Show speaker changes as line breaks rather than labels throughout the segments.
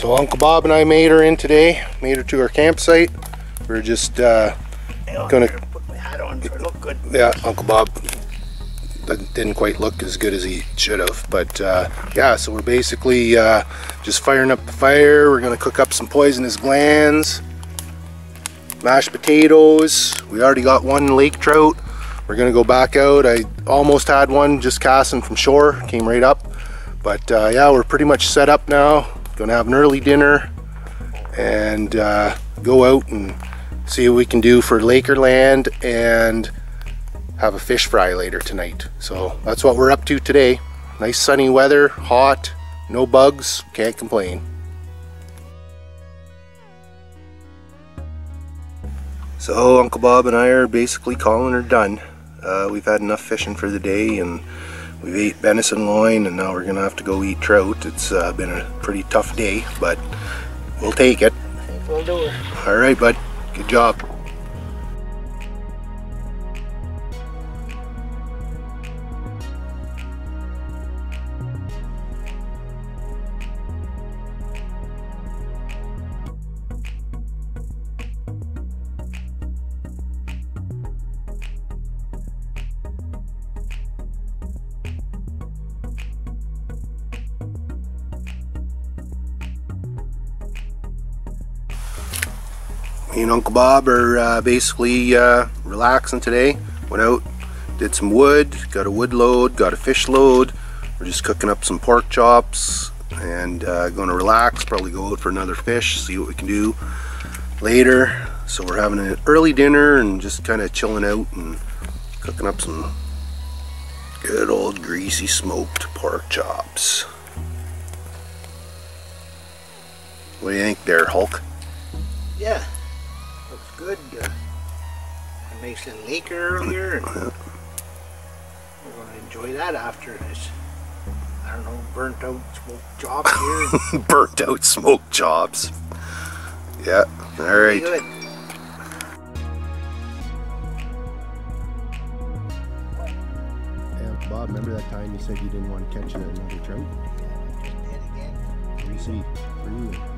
So Uncle Bob and I made her in today, made her to our campsite. We're just uh, gonna
put my hat on so I look good.
yeah, Uncle Bob didn't quite look as good as he should have. But uh, yeah, so we're basically uh, just firing up the fire. We're gonna cook up some poisonous glands, mashed potatoes. We already got one lake trout. We're gonna go back out. I almost had one just casting from shore, came right up. But uh, yeah, we're pretty much set up now. Gonna have an early dinner and uh, go out and see what we can do for Lakerland and have a fish fry later tonight. So that's what we're up to today. Nice sunny weather, hot, no bugs, can't complain. So Uncle Bob and I are basically calling her done. Uh, we've had enough fishing for the day and we've ate venison loin and now we're gonna have to go eat trout. It's uh, been a pretty tough day, but we'll take it.
Think we'll do it.
All right, bud. Good job. Me and Uncle Bob are uh, basically uh, relaxing today. Went out, did some wood, got a wood load, got a fish load. We're just cooking up some pork chops and uh, going to relax, probably go out for another fish, see what we can do later. So we're having an early dinner and just kind of chilling out and cooking up some good old greasy smoked pork chops. What do you think there, Hulk?
Yeah, looks good. Uh, a nice little lake earlier, and we're going to enjoy that after this. I don't know, burnt out smoke job here.
burnt out smoke jobs. Yeah, all right.
Good.
Yeah, Bob, remember that time you said you didn't want to catch another trout?
Just did again.
You see, three.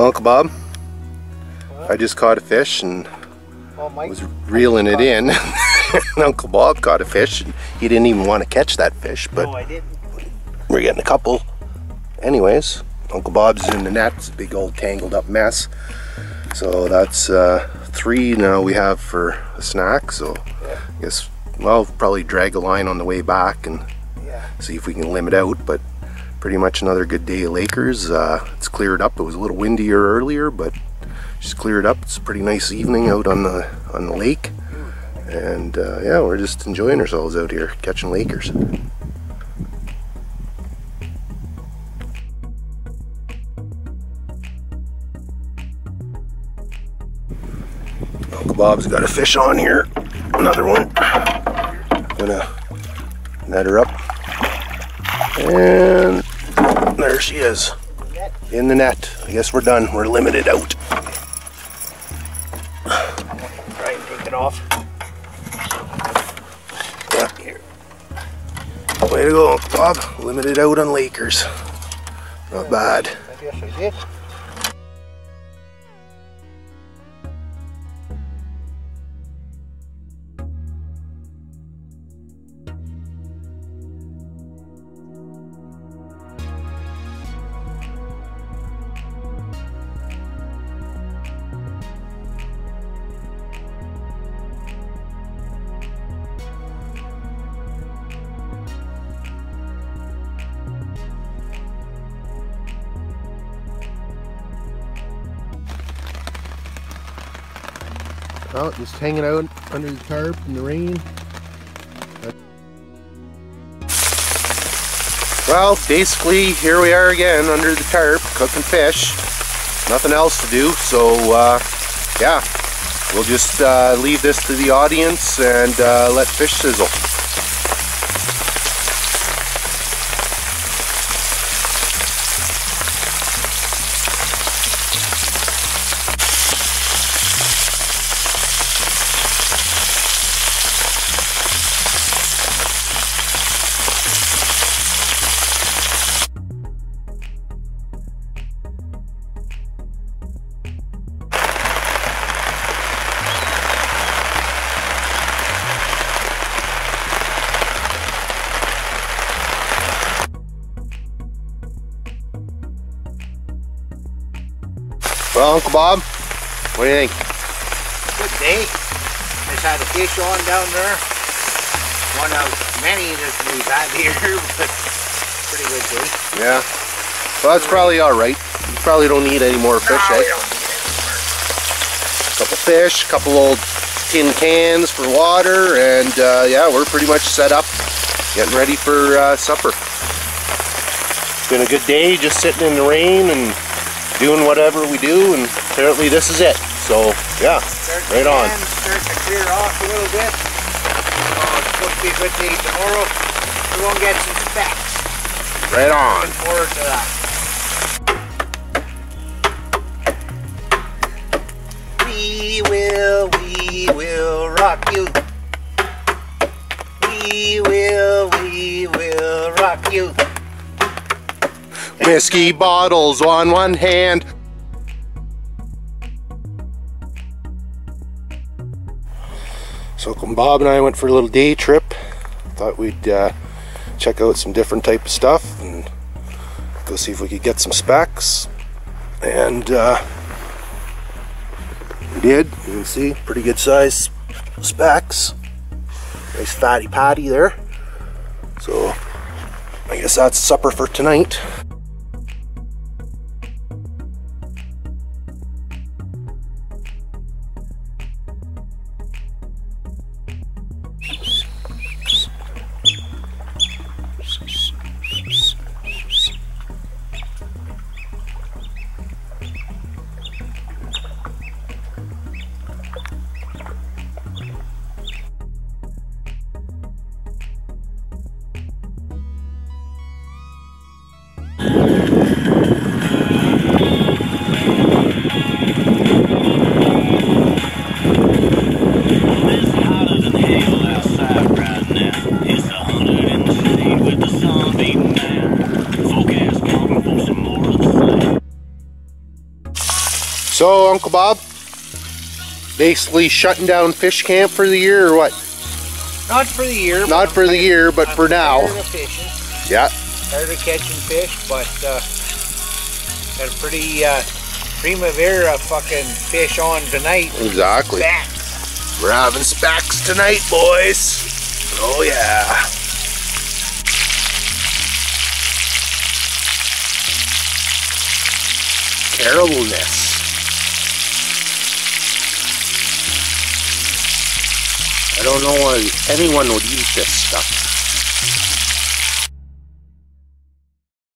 Well, Uncle Bob, I just caught a fish and
Oh, Mike,
was reeling it in. Uncle Bob caught a fish and he didn't even want to catch that fish, but
no, I didn't.
we're getting a couple. Anyways, Uncle Bob's in the net. It's a big old tangled up mess. So that's uh, three now we have for a snack. So I guess, well, probably drag a line on the way back and
Yeah.
see if we can limit out. But pretty much another good day Lakers. Uh, it's cleared up. It was a little windier earlier, but just cleared up. It's a pretty nice evening out on the on the lake. And uh, yeah, we're just enjoying ourselves out here catching Lakers. Uncle Bob's got a fish on here. Another one. Gonna net her up. And there she is. In the net. I guess we're done. We're limited out.
Try and take it off.
Yeah. Here. Way to go, Bob. Limited out on Lakers. Not bad. Well, just hanging out under the tarp in the rain. Well, basically, here we are again under the tarp, cooking fish. Nothing else to do, so uh, yeah, we'll just uh, leave this to the audience and uh, let fish sizzle. Well, Uncle Bob, what do you think?
Good day. Just had a fish on down there. One of many that we've had here, but pretty good day.
Yeah. Well, that's probably all right. You probably don't need any more fish,
No,
eh?
need
couple fish, a couple old tin cans for water, and uh, yeah, we're pretty much set up, getting ready for uh, supper. It's been a good day, just sitting in the rain and doing whatever we do, and apparently this is it. So yeah,
Start
Right on.
end, Start to clear off a little bit. Oh, it's supposed to be a good day tomorrow. We're going to get some specs.
right on.
Looking forward to that. We will, we will rock you. We will, we will rock you.
Whiskey bottles on one hand. So Bob and I went for a little day trip. Thought we'd uh, check out some different type of stuff and go see if we could get some specs. And uh, we did. You can see pretty good size specs. Nice fatty patty there. So I guess that's supper for tonight. So, Uncle Bob, basically shutting down fish camp for the year or what?
Not for the year.
Not for the year, but
I'm
for now.
Tired of fishing.
Yeah.
Tired of catching fish, but uh, got a pretty uh, primavera fucking fish on tonight.
Exactly.
Back.
We're having specs tonight, boys. Oh yeah. Terribleness. I don't know why anyone would eat this stuff.